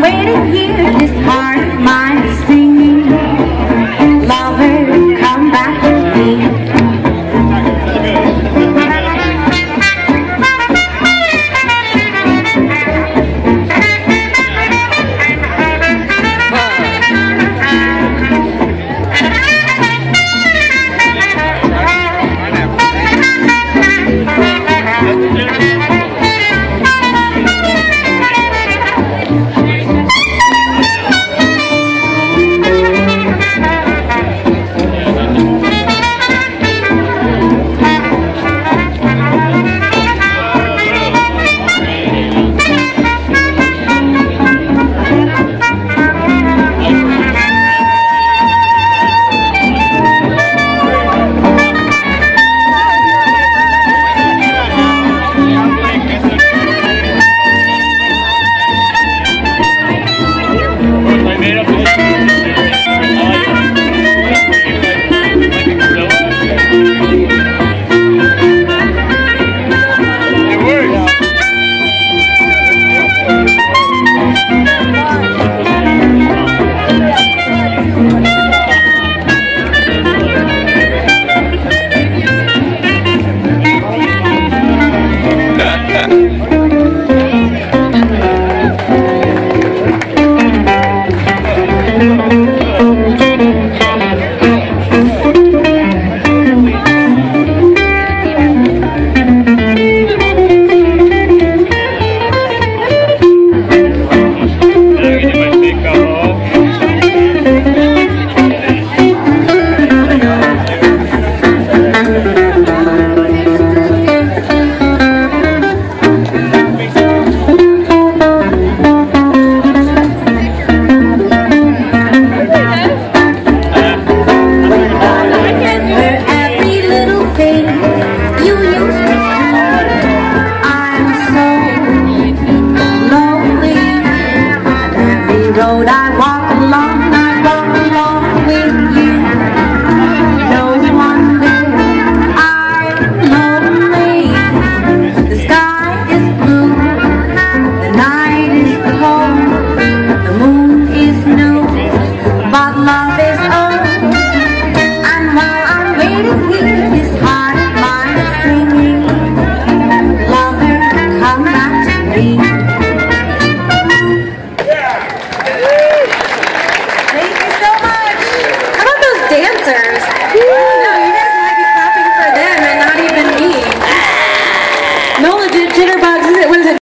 waiting here, this heart of mine is singing.